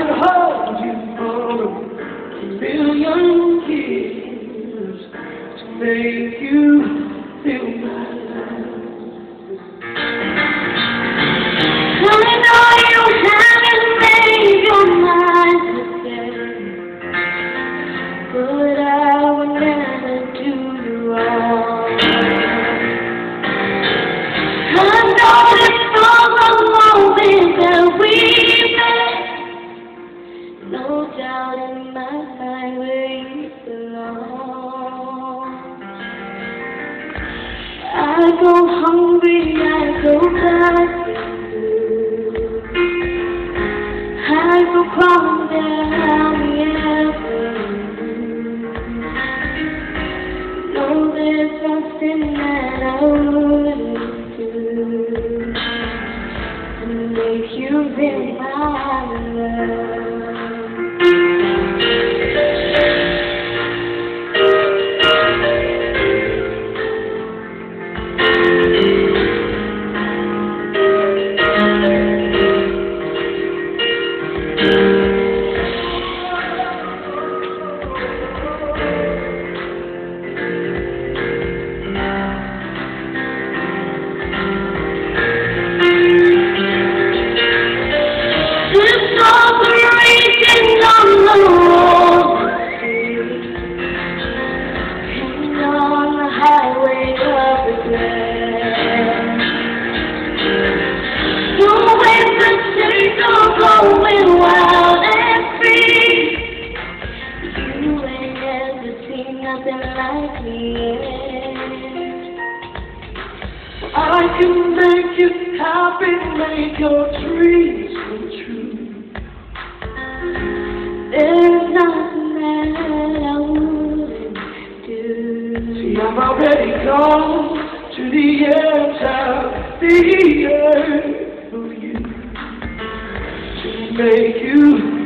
can hold you for a million years to make you feel my I go hungry, I go thirsty. I go crawling down the. No, there's nothing that I wouldn't do to make you feel my love. Nothing like me. I can make you happy, make your dreams come true. There's nothing that I wouldn't do. See, I'm already gone to the edge of the earth for you to make you